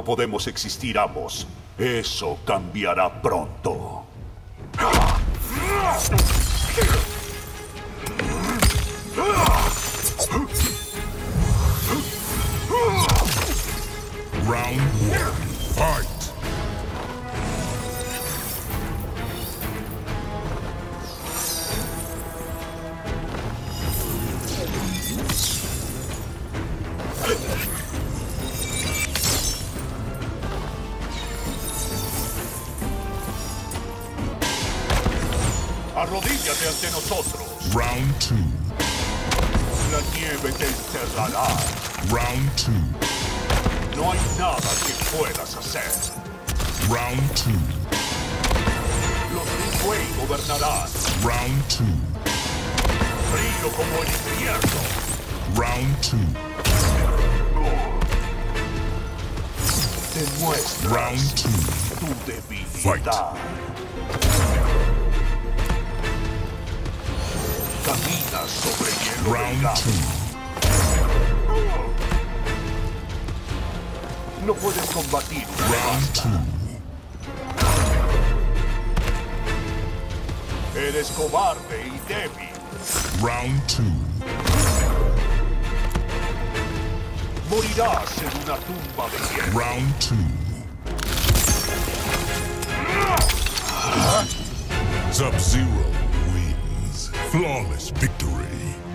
no podemos existir ambos. Eso cambiará pronto. Arrodíllate ante nosotros. Round two. La nieve te encerrará. Round two. No hay nada que puedas hacer. Round two. Los Ringway gobernarán. Round two. Frío como el invierno. Round two. Demuestras Round two. tu debilidad. Caminas sobre hielo Round two. No puedes combatir Round two. Eres cobarde y débil. Round two. Morirás en una tumba de hielo. Round two. Sub-Zero wins. flawless victory.